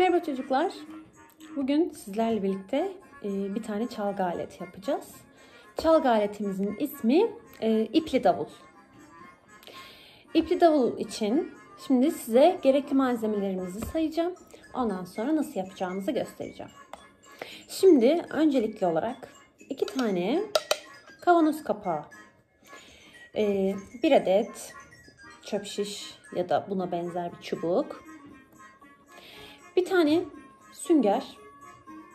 Merhaba çocuklar. Bugün sizlerle birlikte e, bir tane çalgı aleti yapacağız. Çalgı aletimizin ismi e, ipli davul. İpli davul için şimdi size gerekli malzemelerimizi sayacağım. Ondan sonra nasıl yapacağımızı göstereceğim. Şimdi öncelikli olarak iki tane kavanoz kapağı, e, bir adet çöp şiş ya da buna benzer bir çubuk, bir tane sünger.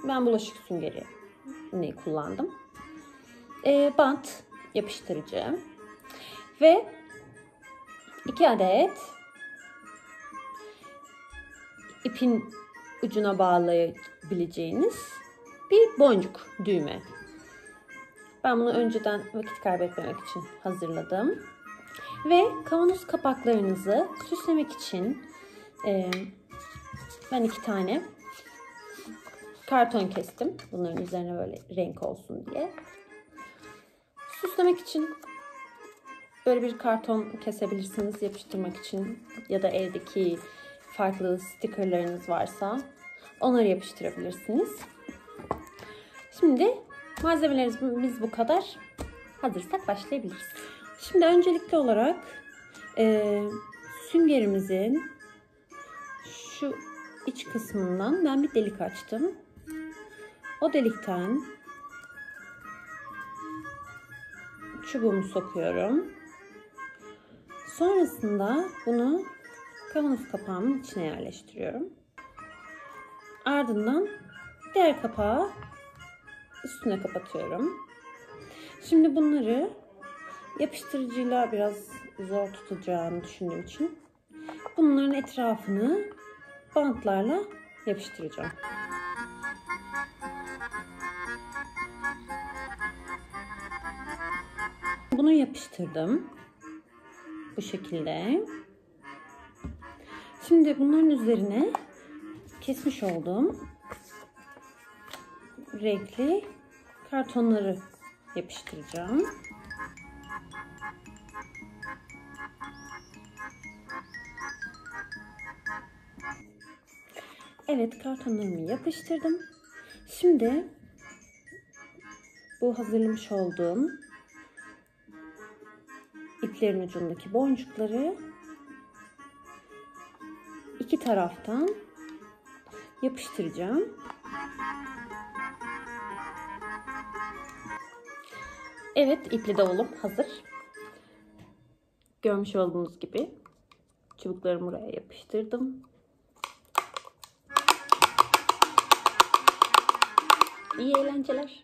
Ben bulaşık süngeri ne kullandım. E, bant yapıştırıcı ve iki adet ipin ucuna bağlayabileceğiniz bir boncuk düğme. Ben bunu önceden vakit kaybetmemek için hazırladım. Ve kavanoz kapaklarınızı süslemek için e, ben iki tane karton kestim. Bunların üzerine böyle renk olsun diye. Süslemek için böyle bir karton kesebilirsiniz yapıştırmak için ya da evdeki farklı stickerlarınız varsa onları yapıştırabilirsiniz. Şimdi malzemelerimiz bu kadar. Hazırsak başlayabiliriz. Şimdi öncelikli olarak e, süngerimizin şu iç kısmından ben bir delik açtım. O delikten çubuğumu sokuyorum. Sonrasında bunu kavanoz kapağımın içine yerleştiriyorum. Ardından diğer kapağı üstüne kapatıyorum. Şimdi bunları yapıştırıcıyla biraz zor tutacağını düşündüğüm için bunların etrafını bantlarla yapıştıracağım. Bunu yapıştırdım. Bu şekilde. Şimdi bunların üzerine kesmiş olduğum renkli kartonları yapıştıracağım. Evet kartonlarımı yapıştırdım. Şimdi bu hazırlamış olduğum iplerin ucundaki boncukları iki taraftan yapıştıracağım. Evet ipli davulum hazır. Görmüş olduğunuz gibi çubuklarımı buraya yapıştırdım. İyi eğlenceler.